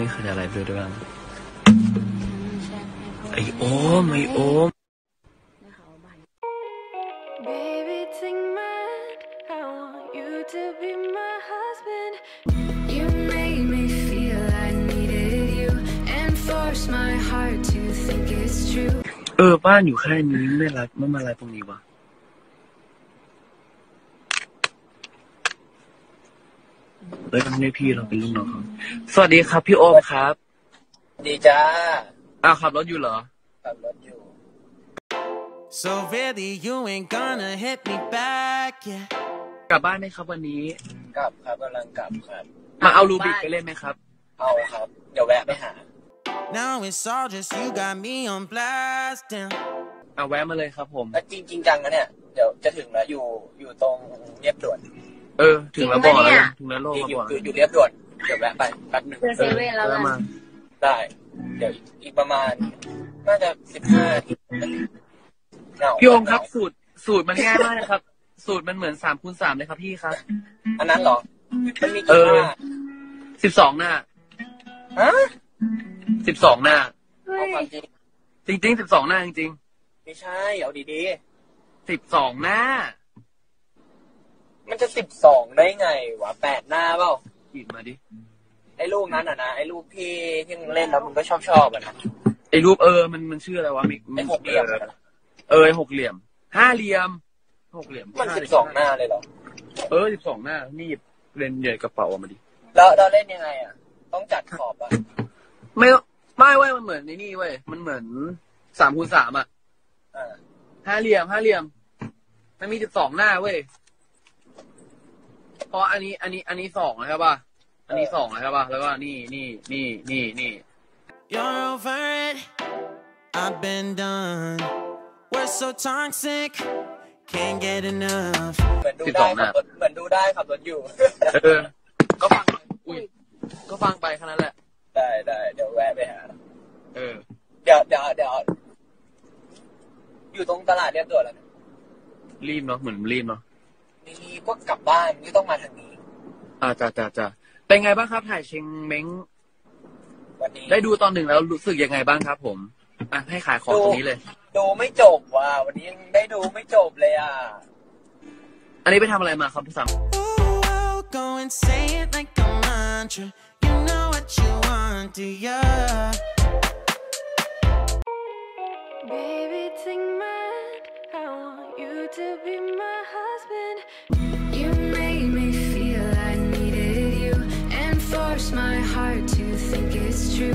ไม่เคยอะไรด้วยด้วยบ้างแชทให้เขาไอโอมไอโอมให้เขาบ้าน Baby, take my hand. I want you to be my husband. You made me feel I needed you and forced my heart to think it's true. เออบ้านอยู่แค่นี้ไม่รักไม่มาอะไรตรงนี้วะ แล้วก็ไม่พี่เราเป็นลูกน้องเขาสวัสดีครับ พี่โอมครับ ดีจ้าอ้าวขับรถอยู่เหรอ ขับรถอยู่ So really, you ain't gonna hit me back, yeah. กลับบ้านไหมครับวันนี้ กลับครับกำลังกลับครับ มาเอารูบิกไปเล่นไหมครับ เอาครับ เดี๋ยวแวะไปหา Now it's all just you got me on blast, damn. เอาแวะมาเลยครับผมแล้วจริงจริงจังนะเนี่ย เดี๋ยวจะถึงแล้วอยู่อยู่ตรงเรียบด่วน เออ ถึงแล้วบอกแล้วถึงแล้วโลกอยู่แล้วอยู่บอกอยู่อยู่เรียบด่วนเดี๋ยวแวะไปแป๊บหนึ่งเจอเซเว่นแล้วแวะกันมาได้ เดี๋ยวอีกประมาณน่าจะสิบห้าทีเหงาพี่โอมครับสูตรสูตรมันง่ายมากนะครับ สูตรมันเหมือนสามคูณสามเลยครับพี่ครับ อันนั้นเหรอมันมีเอกี่อหน้าสิบสองหน้าฮะสิบสองหน้าเฮ้เอายความจริงจริงๆสิบสองหน้าจริงไม่ใช่เอาดีๆสิบสองหน้าๆมัน จะสิบสองได้ไงวะแปดหน้าเปล่าขีดมาดิ ไอ้รูปนั้นอะนะไอ้รูปที่ที่มึงเล่นแล้วมึงก็ชอบชอบอะนะไอ้รูปเออมันมันชื่ออะไรวะมิกไอ้หกเหลี่ยมอะนะเออไอ้หกเหลี่ยมห้าเหลี่ยมหกเหลี่ยมมันห้าสิบสองหน้าเลยเหรอเออสิบสองหน้านี่หยิบเล่นใหญ่กระเป๋าออกมาดิแล้วเราเล่นยังไงอะ ต้องจัดขอบอะไม่ไม่เว้ยมันเหมือนในนี่เว้ยมันเหมือนสามคูณสามอะอ่าห้าเหลี่ยมห้าเหลี่ยมมันมีสิบสองหน้าเว้ย เพราะอันนี้อันนี้อันนี้สองนะครับป่ะอันนี้สองนะครับป่ะแล้วก็นี่นี่นี่นี่นี่ You're over it. I've been done. We're so toxic. Can't get enough. เหมือนดูสิบสได้องหขัน้าบรถเหมือนดูได้ขับรถอยู่ เออก็ฟังไปอุ้ยก็ฟังไปแค่นั้นแหละ ได้ได้เดี๋ยวแวะไปหา เออ เดี๋ยวเดี๋ยวเดี๋ยวอยู่ตรงตลาดเรียบด่วนแล้วเนี่ยรีบเนาะเหมือนรีบเนาะ นี่ก็กลับบ้านนี่ต้องมาทางนี้อ่าจ้าจ้าจ้าเป็นไงบ้างครับถ่ายเชงเม้งวันนี้ได้ดูตอนหนึ่งแล้วรู้สึกยังไงบ้างครับผมอะให้ขายของตรงนี้เลย ดูไม่จบว่ะวันนี้ยังได้ดูไม่จบเลยอะ อันนี้ไปทำอะไรมาครับพี่สัม Ooh, I'll go and say it like a mantra. You know what you want, do ya? Baby, take my hand. I want you to be my husband. It's true.